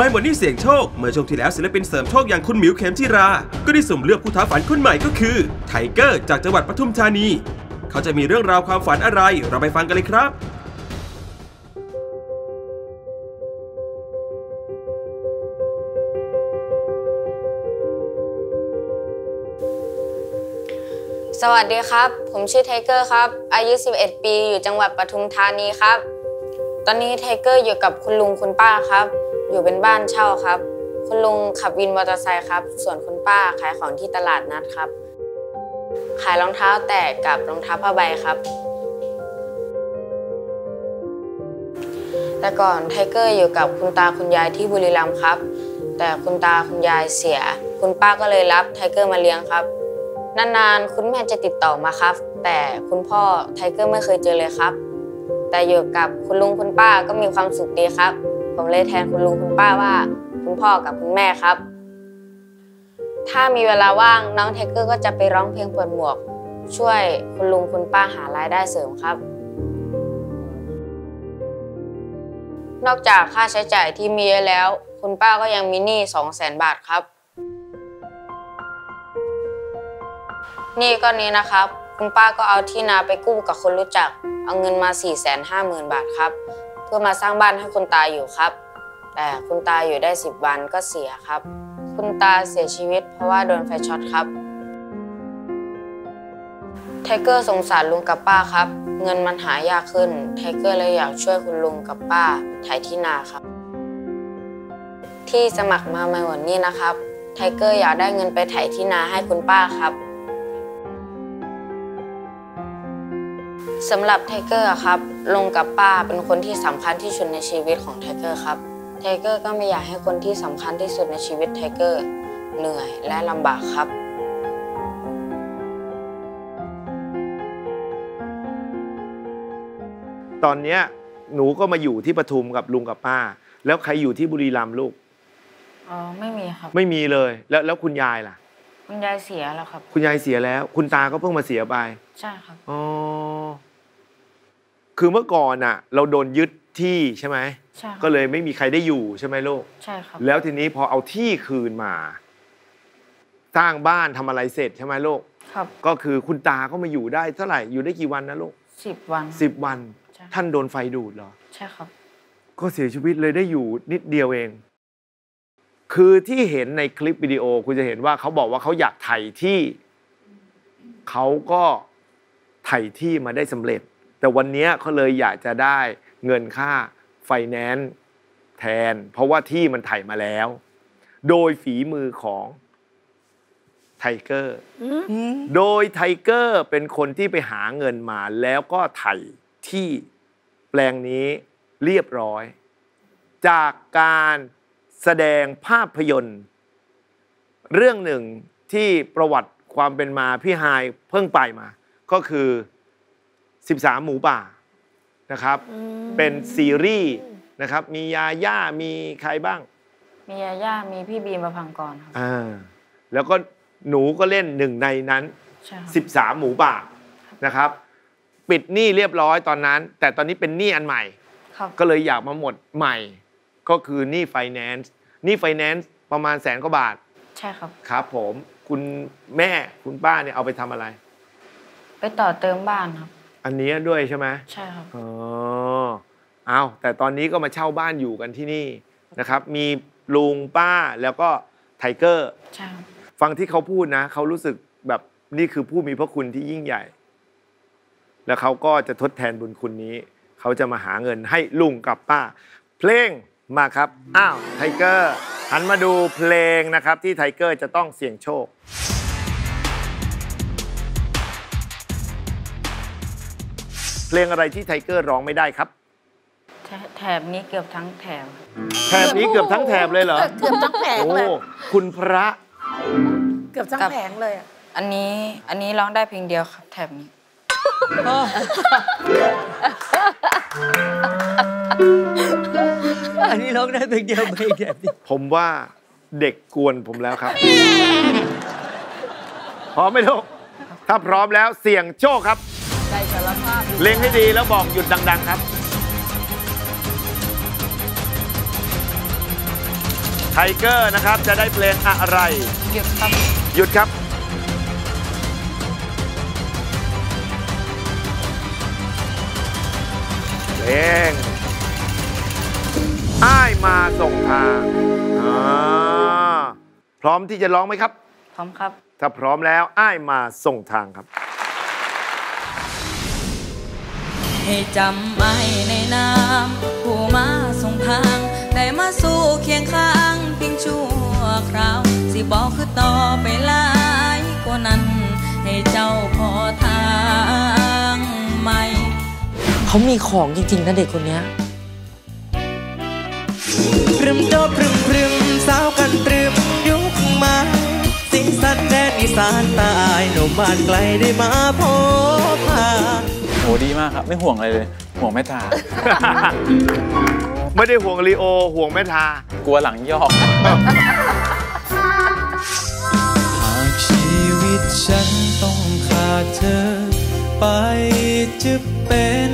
ไมค์หมดหนี้เสี่ยงโชค เมื่อช่วงที่แล้วศิลปินเสริมโชคอย่างคุณหมิวเขมจิรา ก็ได้สุ่มเลือกผู้ท้าฝันคนใหม่ก็คือ ไทเกอร์จากจังหวัดปทุมธานี เขาจะมีเรื่องราวความฝันอะไร เราไปฟังกันเลยครับสวัสดีครับ ผมชื่อไทเกอร์ครับ อายุ 11 ปี อยู่จังหวัดปทุมธานีครับ ตอนนี้ไทเกอร์อยู่กับคุณลุงคุณป้าครับ อยู่เป็นบ้านเช่าครับ คุณลุงขับวินมอเตอร์ไซค์ครับ ส่วนคุณป้าขายของที่ตลาดนัดครับ ขายรองเท้าแตะกับรองเท้าผ้าใบครับ แต่ก่อนไทเกอร์อยู่กับคุณตาคุณยายที่บุรีรัมย์ครับ แต่คุณตาคุณยายเสีย คุณป้าก็เลยรับไทเกอร์มาเลี้ยงครับ นานๆ คุณแม่จะติดต่อมาครับ แต่คุณพ่อไทเกอร์ไม่เคยเจอเลยครับ แต่อยู่กับคุณลุงคุณป้าก็มีความสุขดีครับ ผมเลยแทนคุณลุงคุณป้าว่า คุณพ่อกับคุณแม่ครับ ถ้ามีเวลาว่างน้องไทเกอร์ก็จะไปร้องเพลงเปิดหมวก ช่วยคุณลุงคุณป้าหารายได้เสริมครับ นอกจากค่าใช้จ่ายที่มีแล้ว คุณป้าก็ยังมีหนี้2 0 0 0 0 0บาทครับหนี้ก้อนนี้นะครับ คุณป้าก็เอาที่นาไปกู้กับคนรู้จัก เอาเงินมา4 5 0 0 0 0บาทครับ เพื่อมาสร้างบ้านให้คุณตาอยู่ครับ แต่คุณตาอยู่ได้ 10 วันก็เสียครับ คุณตาเสียชีวิตเพราะว่าโดนไฟช็อตครับไทเกอร์สงสารลุงกับป้าครับ เงินมันหายากขึ้น ไทเกอร์เลยอยากช่วยคุณลุงกับป้าไถ่ที่นาครับ ที่สมัครมาไมค์วันนี้นะครับ ไทเกอร์อยากได้เงินไปไถ่ที่นาให้คุณป้าครับ สำหรับไทเกอร์ครับลุงกับป้าเป็นคนที่สำคัญที่สุดในชีวิตของไทเกอร์ครับไทเกอร์ก็ไม่อยากให้คนที่สำคัญที่สุดในชีวิตไทเกอร์เหนื่อยและลำบากครับตอนเนี้ยหนูก็มาอยู่ที่ปทุมกับลุงกับป้า แล้วใครอยู่ที่บุรีรัมย์ลูกอ๋อไม่มีครับ ไม่มีเลย แล้วแล้วคุณยายล่ะ คุณยายเสียแล้วครับ คุณยายเสียแล้ว คุณตาก็เพิ่งมาเสียไป ใช่ครับอ๋อ คือเมื่อก่อนน่ะ เราโดนยึดที่ใช่ไหมใช่คก็รับเลยไม่มีใครได้อยู่ใช่ไหมลูกใช่ครับแล้วทีนี้พอเอาที่คืนมา สร้างบ้านทำอะไรเสร็จใช่ไหมลูกครับ ก็คือคุณตาก็มาอยู่ได้เท่าไหร่อยู่ได้กี่วันนะลูกสิบวันสิบวันใช่ท่านโดนไฟดูดเหรอ ใช่ครับ ก็เสียชีวิตเลยได้อยู่นิดเดียวเอง คือที่เห็นในคลิปวิดีโอคุณจะเห็นว่าเขาบอกว่าเขาอยากไถ่ที่ เขาก็ไถ่ที่มาได้สำเร็จ แต่วันนี้เขาเลยอยากจะได้เงินค่าไฟแนนซ์แทน เพราะว่าที่มันไถ่มาแล้ว โดยฝีมือของไทเกอร์โดยไทเกอร์เป็นคนที่ไปหาเงินมาแล้วก็ไถ่ที่แปลงนี้เรียบร้อย จากการแสดงภาพยนตร์ เรื่องหนึ่งที่ประวัติความเป็นมาพี่ไฮายเพิ่งไปมา ก็คือ 13 หมูป่านะครับ เป็นซีรีส์นะครับ มียาย่ามีใครบ้าง มียาย่ามีพี่บีมประพังกรครับอ่าแล้วก็หนูก็เล่นหนึ่งในนั้นใช่ครับ13 หมูป่านะครับ ปิดหนี้เรียบร้อยตอนนั้น แต่ตอนนี้เป็นหนี้อันใหม่ครับก็เลยอยากมาหมดใหม่ ก็คือหนี้ไฟแนนซ์หนี้ไฟแนนซ์ประมาณแสนกว่าบาท ใช่ครับ ครับผมคุณแม่คุณป้าเนี่ยเอาไปทำอะไร ไปต่อเติมบ้านครับ อันนี้ด้วยใช่ไหมใช่ครับอ๋อเอาแต่ตอนนี้ก็มาเช่าบ้านอยู่กันที่นี่นะครับ มีลุงป้าแล้วก็ไทเกอร์ใช่ครับฟังที่เขาพูดนะเขารู้สึกแบบนี่คือผู้มีพระคุณที่ยิ่งใหญ่ แล้วเขาก็จะทดแทนบุญคุณนี้ เขาจะมาหาเงินให้ลุงกับป้า เพลงมาครับ อ้าวไทเกอร์หันมาดูเพลงนะครับที่ไทเกอร์จะต้องเสี่ยงโชค เพลงอะไรที่ไทเกอร์ร้องไม่ได้ครับ แถแถบนี้เกือบทั้งแถบแถบนี้เกือบทั้งแถบเลยเหรอเกือบทั้งแผงโอ้เลย คุณพระเกือบทั้งกับแผงเลยอะอันนี้อันนี้ร้องได้เพลงเดียวครับ แถบนี้ อันนี้ร้องได้เพลงเดียวเพลงเดียวผมว่าเด็กกวนผมแล้วครับ พร้อมไหมลูกถ้าพร้อมแล้วเสี่ยงโชคครับใจ สารภาพเล็งให้ดีแล้วบอกหยุดดัง ๆ ครับ ไทเกอร์นะครับจะได้เพลงอะไร หยุดครับหยุดครับ เพลงอ้ายมาส่งทางอ่าพร้อมที่จะร้องไหมครับ พร้อมครับ ถ้าพร้อมแล้วอ้ายมาส่งทางครับ ให้จำไว้ในน้ำผู้มาส่งทาง ได้มาสู่เคียงข้างเพียงชั่วคราว สิบอกคือต่อไปหลายกว่านั้น ให้เจ้าพอทางใหม่ เขามีของจริง ๆ นะเด็กคนเนี้ยพรึมโดพรึมพรึมสาวกันตรึมยุคมาสิงสันแดนอีสานใตายหนุ่มบ้านไกลได้มาพบพาโหดีมากครับ ไม่ห่วงอะไรเลย ห่วงแม่ทา ไม่ได้ห่วงลีโอ ห่วงแม่ทา กลัวหลังยอกหากชีวิตฉันต้องขาดเธอ ไปจะเป็น